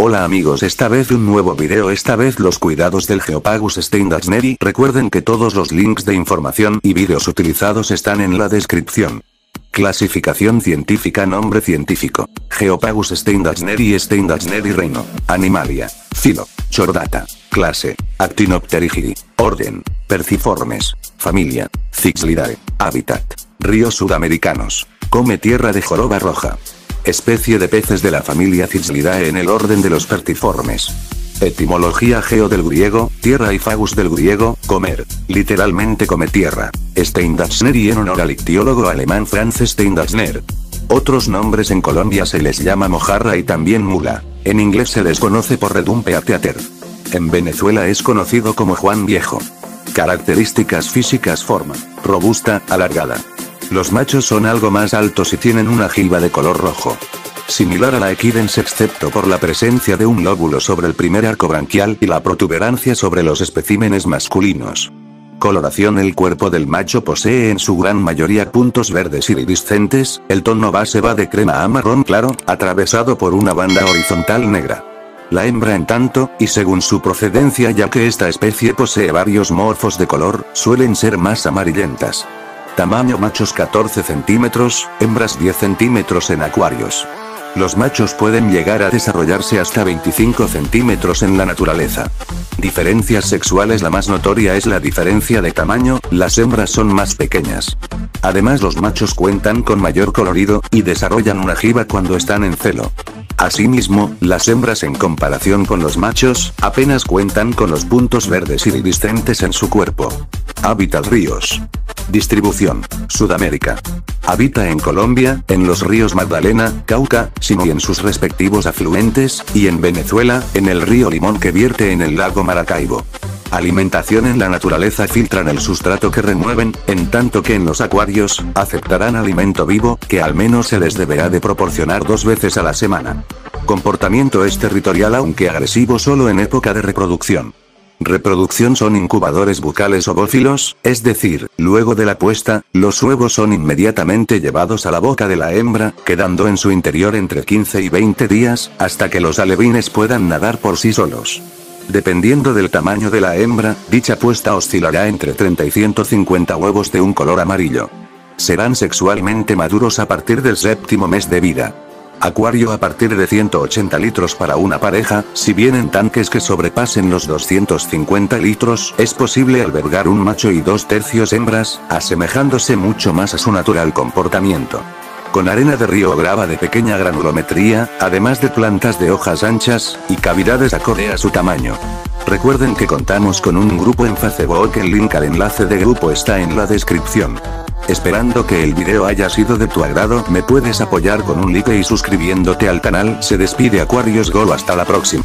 Hola amigos esta vez un nuevo video esta vez los cuidados del Geopagus Steindachneri recuerden que todos los links de información y videos utilizados están en la descripción. Clasificación científica Nombre científico. Geopagus Steindachneri Steindachneri Reino. Animalia. Filo. Chordata. Clase. Actinopterygii. Orden. Perciformes. Familia. Cixlidae. Hábitat. Ríos sudamericanos. Come tierra de joroba roja. Especie de peces de la familia Cixlidae en el orden de los pertiformes. Etimología geo del griego, tierra y fagus del griego, comer, literalmente come tierra. Steindachneri en honor al ictiólogo alemán Franz Steindachner. Otros nombres en Colombia se les llama mojarra y también mula. En inglés se les conoce por redumpe teater. En Venezuela es conocido como Juan Viejo. Características físicas forma, robusta, alargada. Los machos son algo más altos y tienen una jilba de color rojo. Similar a la equidens excepto por la presencia de un lóbulo sobre el primer arco branquial y la protuberancia sobre los especímenes masculinos. Coloración El cuerpo del macho posee en su gran mayoría puntos verdes iridiscentes, el tono base va de crema a marrón claro, atravesado por una banda horizontal negra. La hembra en tanto, y según su procedencia ya que esta especie posee varios morfos de color, suelen ser más amarillentas. Tamaño machos 14 centímetros, hembras 10 centímetros en acuarios. Los machos pueden llegar a desarrollarse hasta 25 centímetros en la naturaleza. Diferencias sexuales La más notoria es la diferencia de tamaño, las hembras son más pequeñas. Además los machos cuentan con mayor colorido, y desarrollan una jiba cuando están en celo. Asimismo, las hembras en comparación con los machos, apenas cuentan con los puntos verdes iridiscentes en su cuerpo. Hábitat ríos. Distribución. Sudamérica. Habita en Colombia, en los ríos Magdalena, Cauca, Sino y en sus respectivos afluentes, y en Venezuela, en el río Limón que vierte en el lago Maracaibo. Alimentación en la naturaleza filtran el sustrato que remueven, en tanto que en los acuarios, aceptarán alimento vivo, que al menos se les deberá de proporcionar dos veces a la semana. Comportamiento es territorial aunque agresivo solo en época de reproducción. Reproducción son incubadores bucales ovófilos, es decir, luego de la puesta, los huevos son inmediatamente llevados a la boca de la hembra, quedando en su interior entre 15 y 20 días, hasta que los alevines puedan nadar por sí solos. Dependiendo del tamaño de la hembra, dicha puesta oscilará entre 30 y 150 huevos de un color amarillo. Serán sexualmente maduros a partir del séptimo mes de vida. Acuario a partir de 180 litros para una pareja, si bien en tanques que sobrepasen los 250 litros, es posible albergar un macho y dos tercios hembras, asemejándose mucho más a su natural comportamiento. Con arena de río o grava de pequeña granulometría, además de plantas de hojas anchas, y cavidades acorde a su tamaño. Recuerden que contamos con un grupo en Facebook, el link al enlace de grupo está en la descripción. Esperando que el video haya sido de tu agrado, me puedes apoyar con un like y suscribiéndote al canal. Se despide Aquarius Golo hasta la próxima.